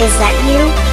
is that you?